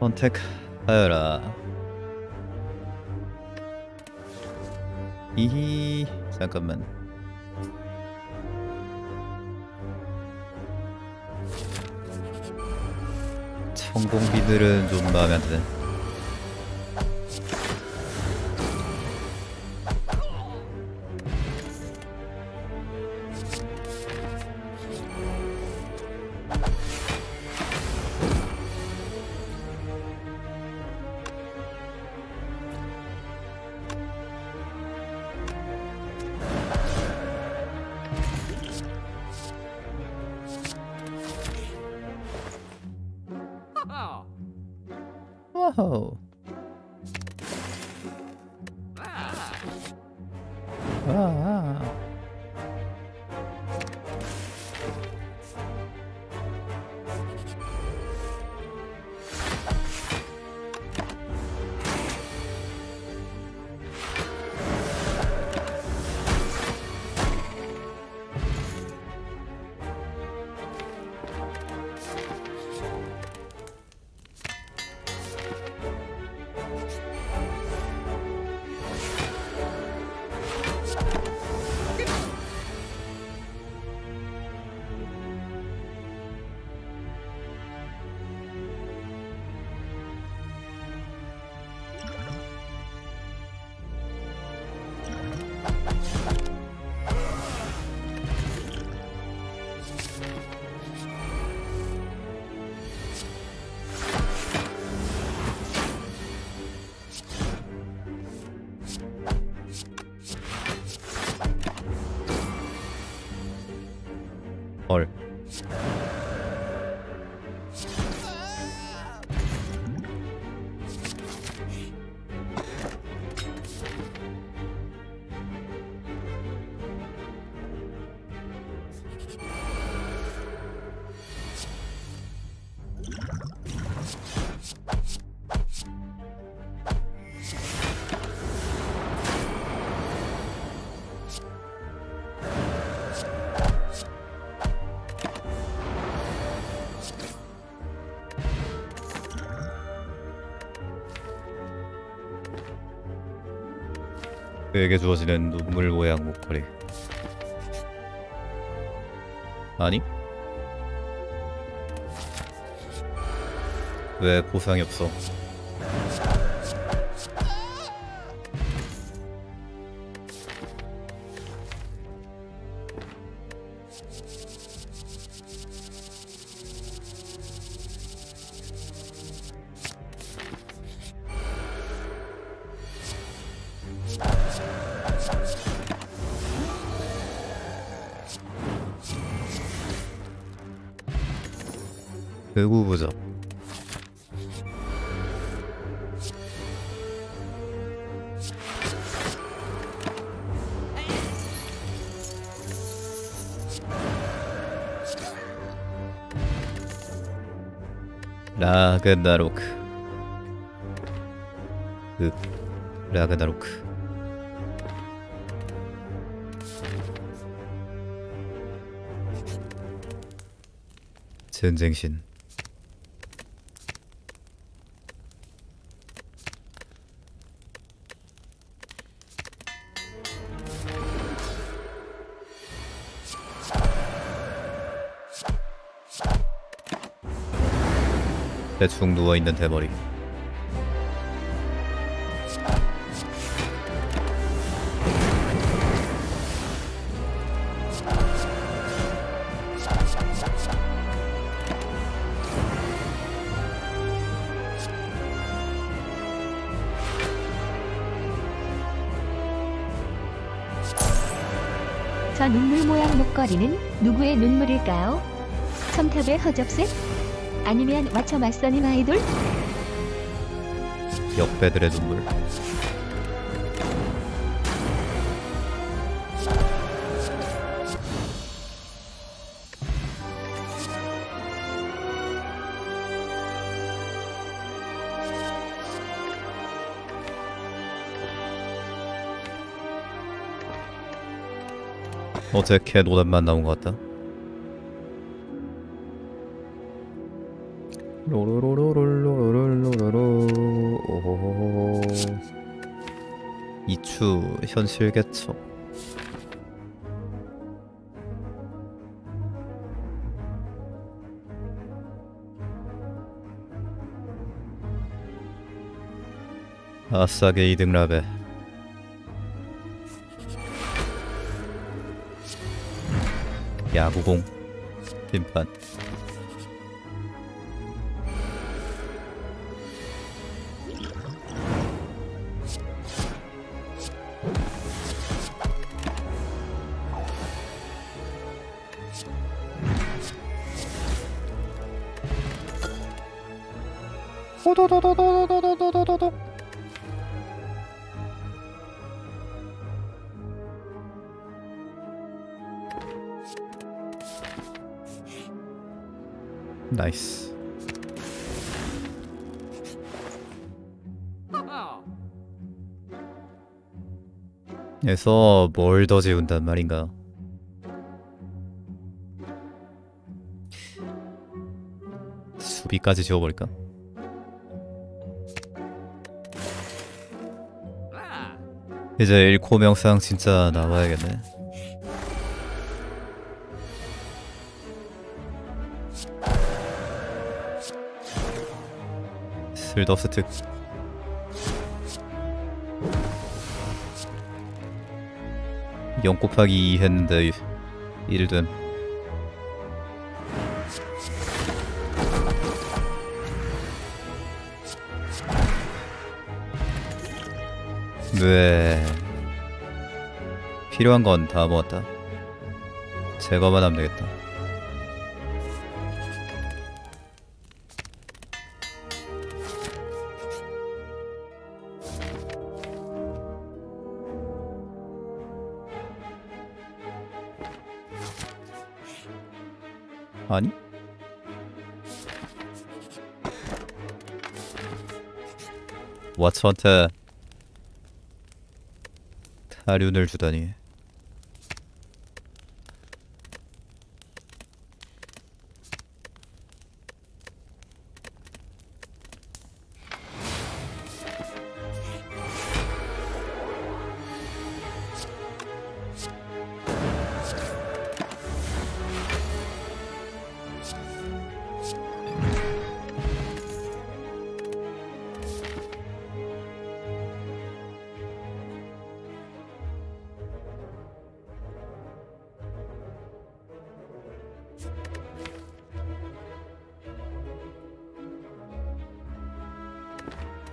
선택하여라. 이히 잠깐만. 성공비들은 좀 마음에 안 드네. 와우. 와. 헐. 그에게 주어지는 눈물 모양 목걸이. 아니? 왜 보상이 없어? 극우부적 라그나로크. 극 라그나로크. 전쟁신 대충 누워있는 대머리 저 눈물 모양 목걸이는 누구의 눈물일까요? 첨탑의 허접색? 아니면 와쳐 맞서는 아이돌? 역배들의 눈물 어제 걔 노답만 나온 것 같다 이추 현실 개척 아싸게 2등 라벨. 야구공. 빈판 호도도도도도도도도도도 나이스 에서 뭘 더 지운단 말인가? 수비까지 지워버릴까? 이제 1코 명상 진짜 나와야겠네. 슬더스트 0 곱하기 2 했는데 1됨 네 필요한 건 다 모았다? 제거만 하면 되겠다 왓츠한테 타륜을 주다니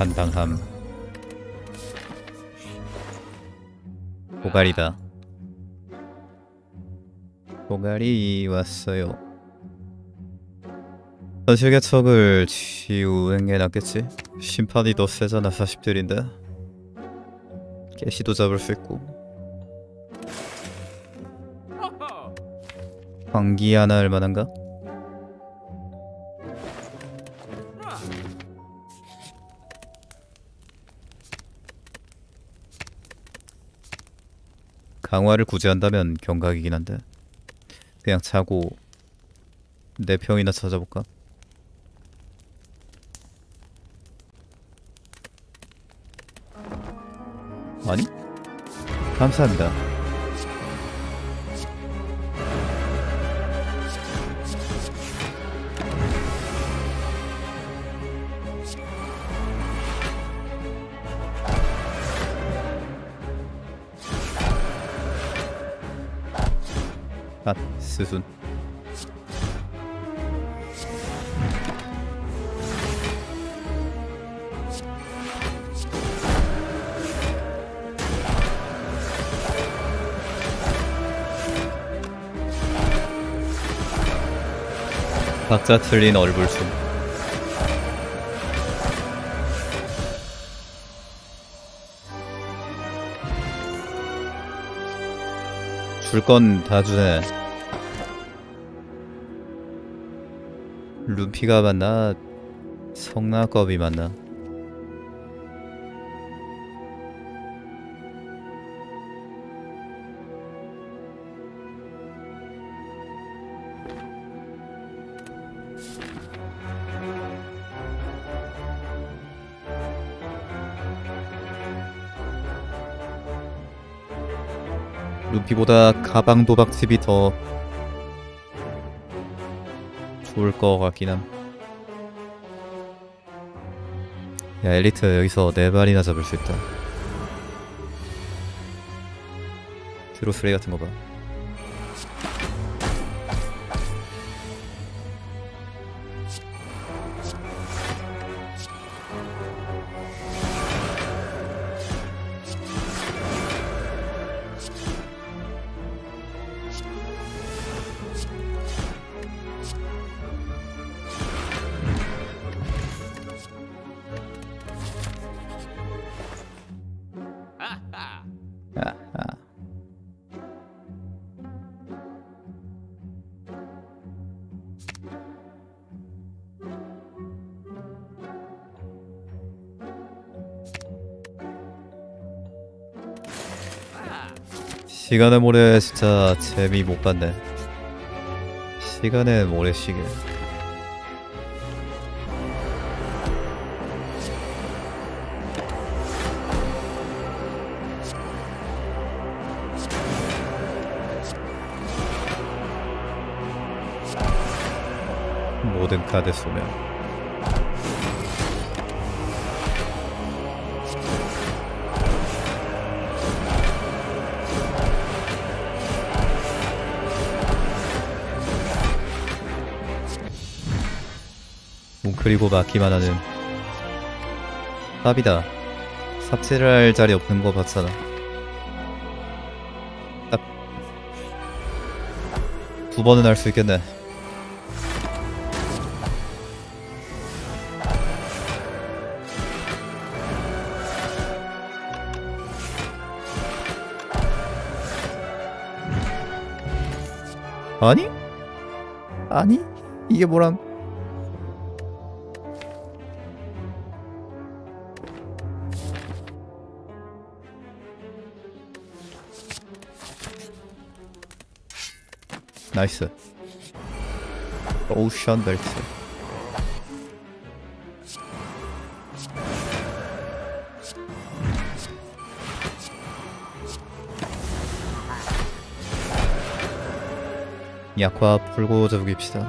심판당함. 고갈이다. 고갈이 왔어요. 현실 개척을 지우는 게 낫겠지? 심판이 더 세잖아 40들인데. 깨시도 잡을 수 있고. 광기 하나 할만한가? 강화를 굳이 한다면 경각이긴 한데 그냥 차고 내 평이나 찾아볼까? 아니? 감사합니다 갓 스순. 각자 틀린 얼굴춤 줄건 다 주네 루피가 맞나? 성나겁이 맞나? 루피보다 가방 도박집이 더 좋을 것 같긴 함. 야 엘리트 여기서 네 발이나 잡을 수 있다. 드로 쓰레기 같은 거 봐. 시간의 모래 진짜 재미 못 봤네. 시간의 모래시계. 모든 카드 쏘면 뭉클이고 막기만 하는 답이다 삭제를 할 자리 없는 거 봤잖아 딱 두 번은 할 수 있겠네 아니? 아니? 이게 뭐람? 나이스. 오션 벨트. 약화 풀고 잡깁시다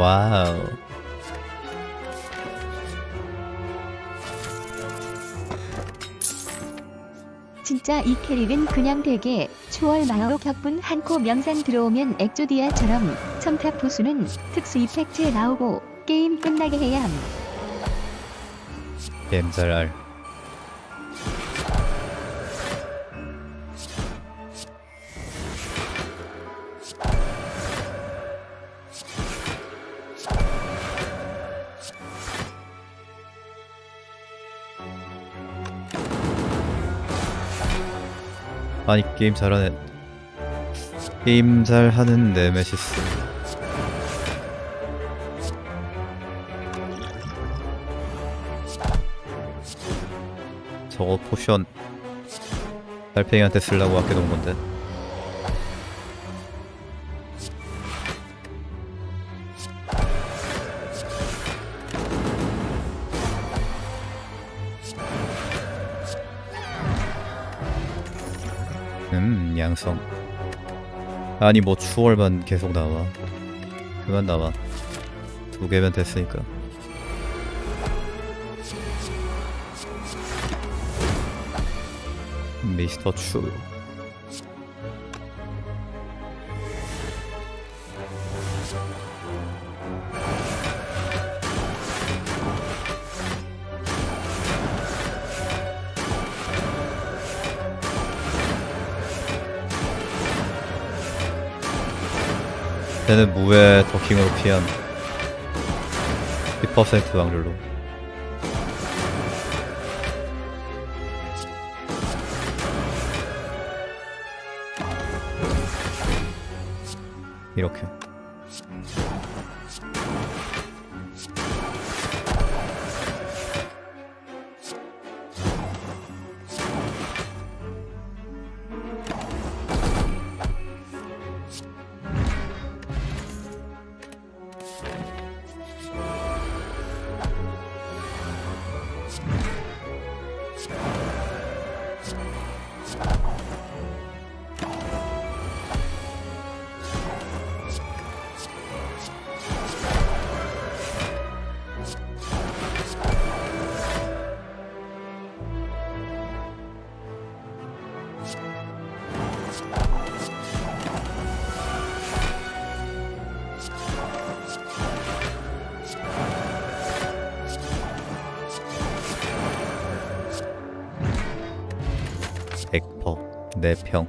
와우 진짜 이 캐릭은 그냥 되게 초월 마오 격분 한코 명상 들어오면 엑조디아처럼 첨탑 보수는 특수 이펙트에 나오고 게임 끝나게 해야 함. 뱀잘 알 아니 게임 잘하네. 게임 잘하는 네메시스. 저거 포션 달팽이한테 쓰려고 아껴둔 건데 음 양성. 아니 뭐 추월만 계속 나와. 그만 나와. 두 개면 됐으니까. 미스터 추 걔는 무회 더킹으로 피한 10% 확률로. 이렇게 백퍼 내평.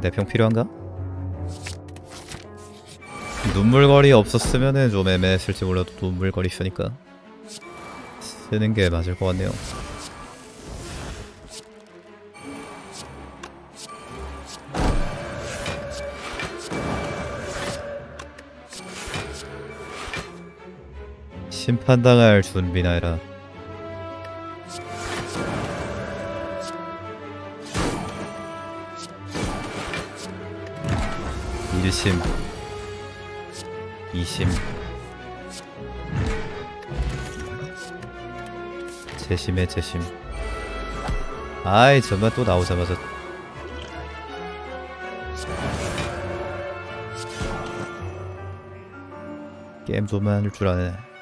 내평 필요한가? 눈물거리 없었으면은 좀 애매했을지 몰라도 눈물거리 쓰니까 쓰는 게 맞을 것 같네요. 심판당할 준비나 해라 일심이심. 재심의 재심. 아이 정말 또 나오자마자. 게임 좀할줄 아네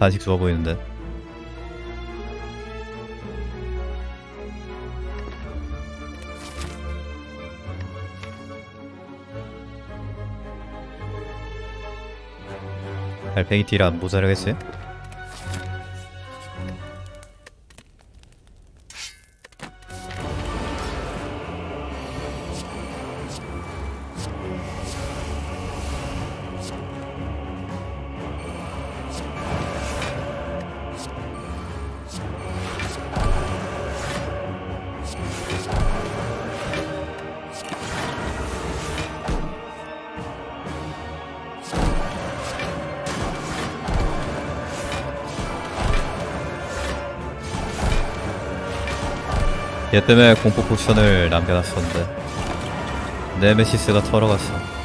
단식 좋아 보이는데 달팽이 딜안 모자라겠지? 얘 때문에 공포 포션을 남겨놨었는데. 네메시스가 털어갔어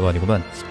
별거 아니구만.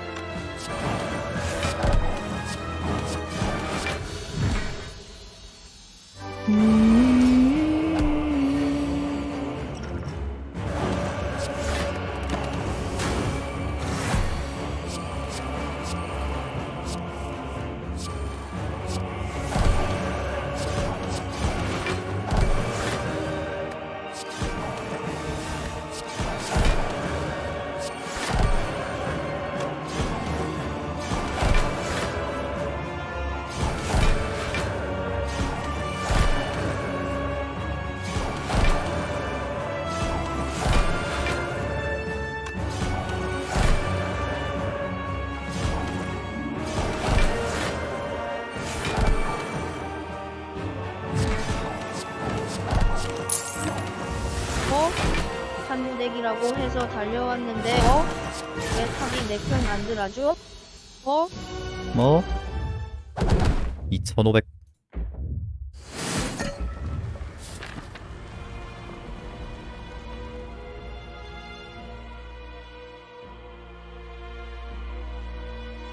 산대기라고 해서 달려왔는데 어? 왜 탑이 내 편 안 들어줘? 어? 뭐? 2500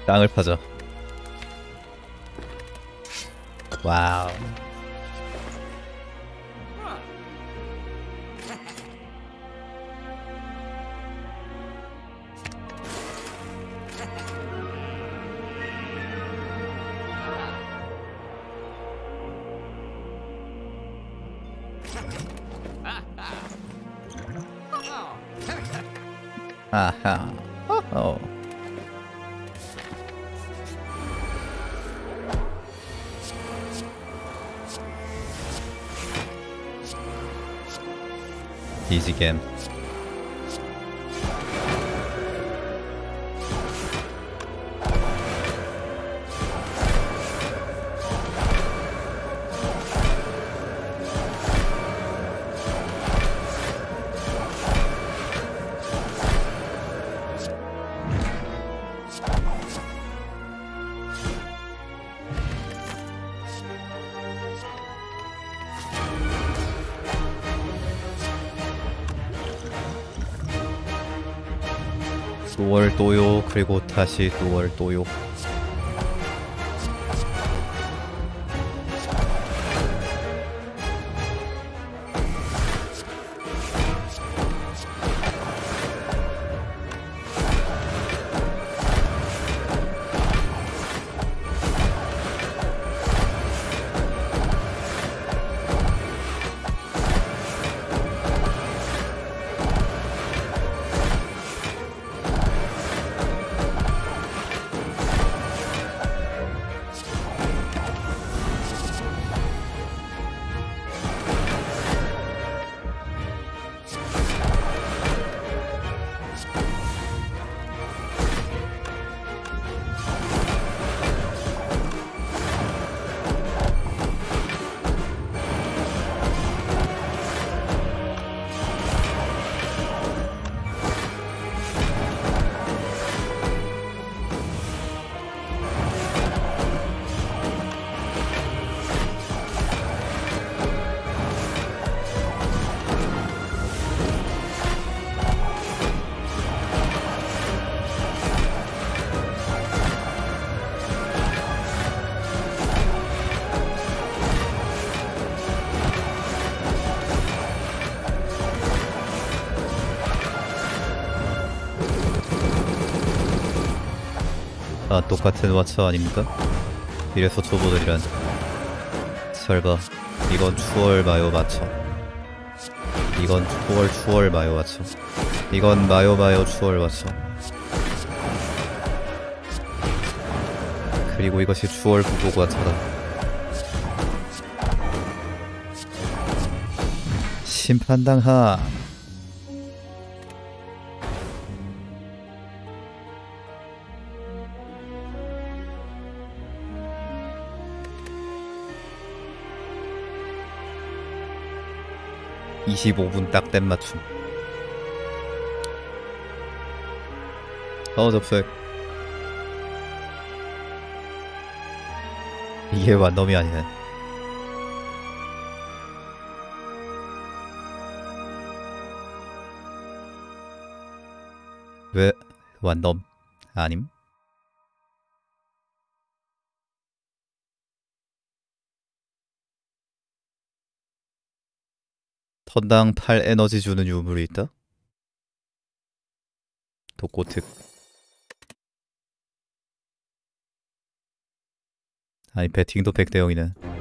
땅을 파자. 와우. 아하. 어. 이지겜. 또 월 또요. 그리고 다시 또 월 또요 아 똑같은 와처 아닙니까? 이래서 초보들이란. 설봐 이건 추월 마요 마처. 이건 추월 추월 마요 마처. 이건 마요 마요 추월 마처. 그리고 이것이 추월 부복 와처다. 심판당하 (25분) 딱 땜 맞춤. 어 접색 이게 완덤이 아니네. 왜 완덤 아님 턴당 8 에너지 주는 유물이 있다? 독고특 아니 배팅도 100대 0이네